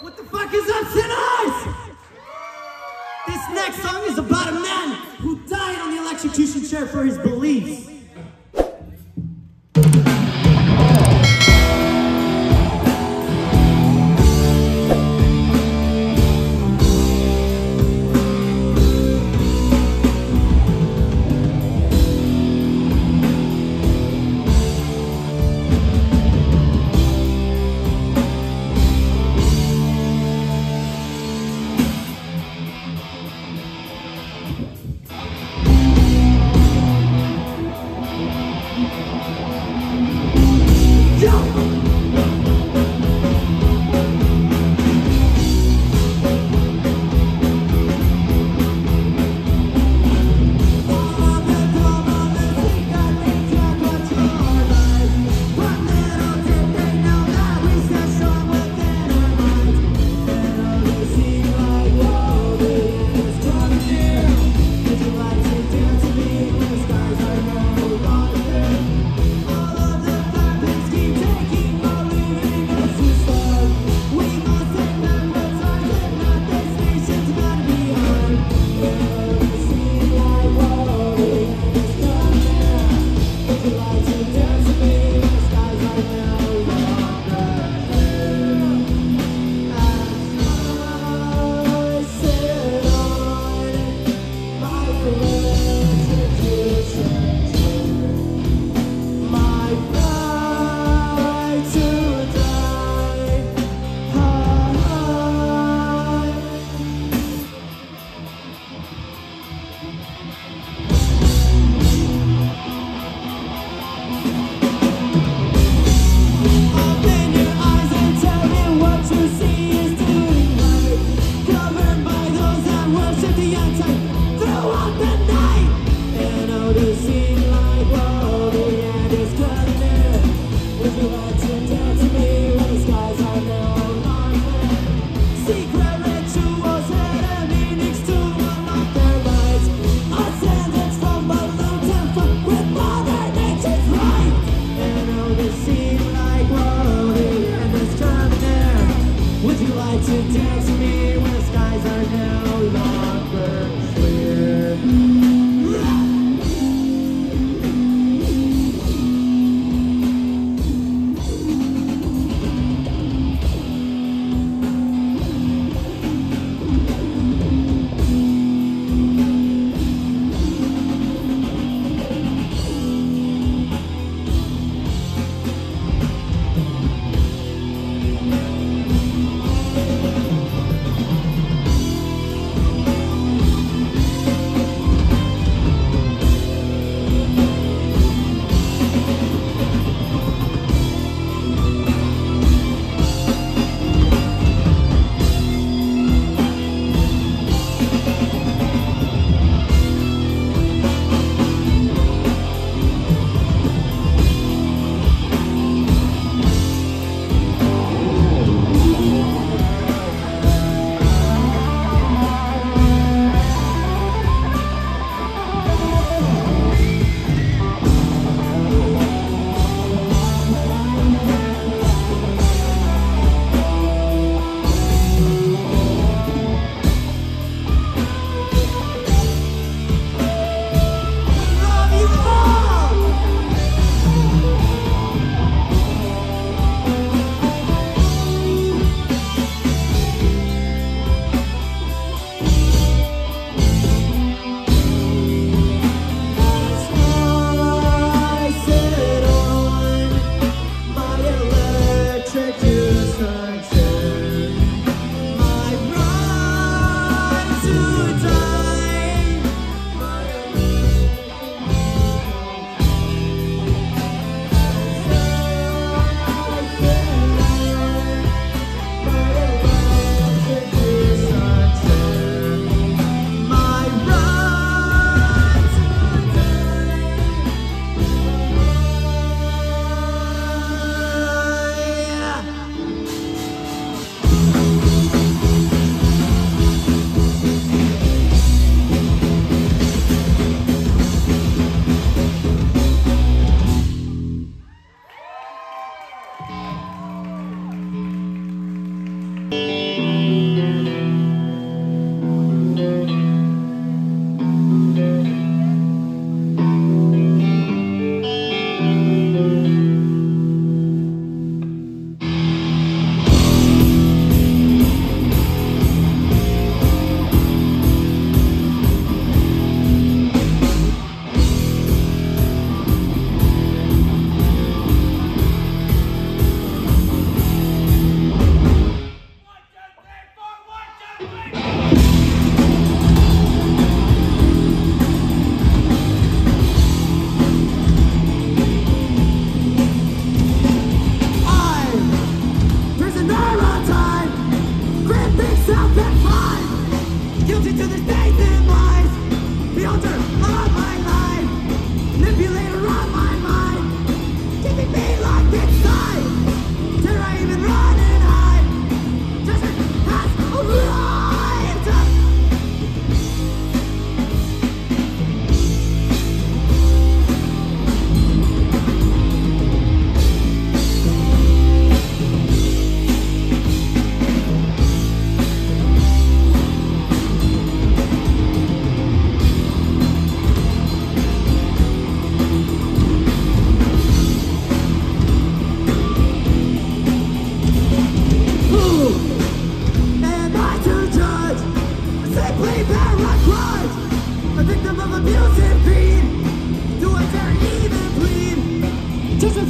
What the fuck is up, sinners? This next song is about a man who died on the electrocution chair for his beliefs.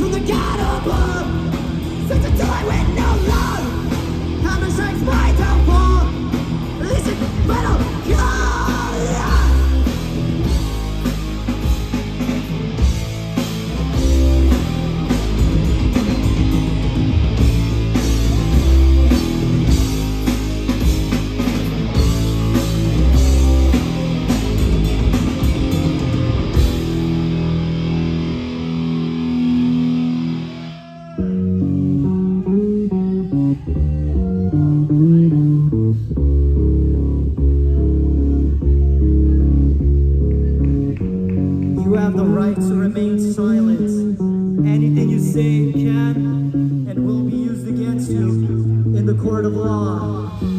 From the God court of law.